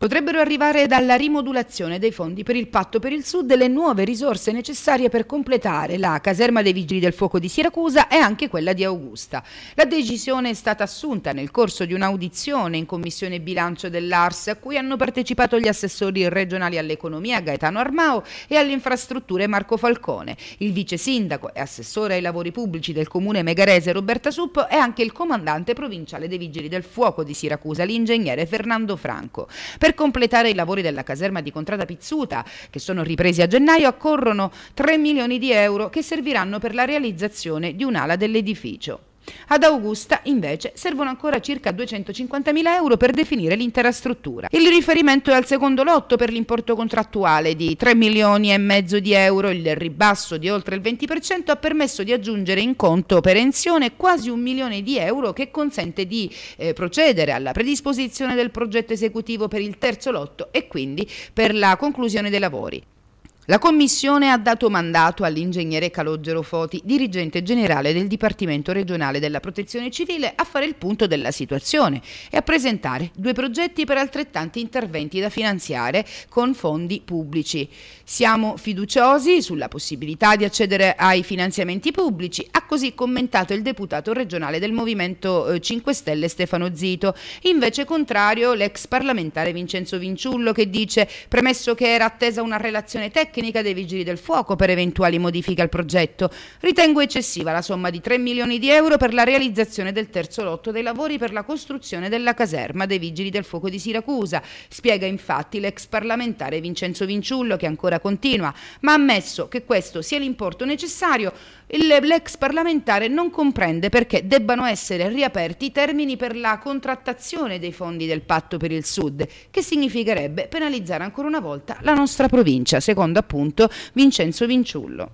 Potrebbero arrivare dalla rimodulazione dei fondi per il Patto per il Sud le nuove risorse necessarie per completare la caserma dei Vigili del Fuoco di Siracusa e anche quella di Augusta. La decisione è stata assunta nel corso di un'audizione in Commissione Bilancio dell'Ars a cui hanno partecipato gli assessori regionali all'economia Gaetano Armao e alle infrastrutture Marco Falcone, il vice sindaco e assessore ai lavori pubblici del comune megarese Roberta Suppo e anche il comandante provinciale dei Vigili del Fuoco di Siracusa, l'ingegnere Fernando Franco. Per per completare i lavori della caserma di Contrada Pizzuta, che sono ripresi a gennaio, accorrono 3 milioni di euro che serviranno per la realizzazione di un'ala dell'edificio. Ad Augusta, invece, servono ancora circa 250.000 euro per definire l'intera struttura. Il riferimento è al secondo lotto per l'importo contrattuale di 3 milioni e mezzo di euro. Il ribasso di oltre il 20% ha permesso di aggiungere in conto perenzione quasi un milione di euro che consente di eh, procedere alla predisposizione del progetto esecutivo per il terzo lotto e quindi per la conclusione dei lavori. La Commissione ha dato mandato all'ingegnere Calogero Foti, dirigente generale del Dipartimento regionale della Protezione Civile, a fare il punto della situazione e a presentare due progetti per altrettanti interventi da finanziare con fondi pubblici. Siamo fiduciosi sulla possibilità di accedere ai finanziamenti pubblici, ha così commentato il deputato regionale del Movimento 5 eh, Stelle Stefano Zito. Invece contrario l'ex parlamentare Vincenzo Vinciullo che dice premesso che era attesa una relazione tecnica tecnica dei Vigili del Fuoco per eventuali modifiche al progetto. Ritengo eccessiva la somma di 3 milioni di euro per la realizzazione del terzo lotto dei lavori per la costruzione della caserma dei Vigili del Fuoco di Siracusa, spiega infatti l'ex parlamentare Vincenzo Vinciullo che ancora continua, ma ammesso che questo sia l'importo necessario l'ex parlamentare non comprende perché debbano essere riaperti i termini per la contrattazione dei fondi del patto per il Sud, che significherebbe penalizzare ancora una volta la nostra provincia, secondo appunto Vincenzo Vinciullo.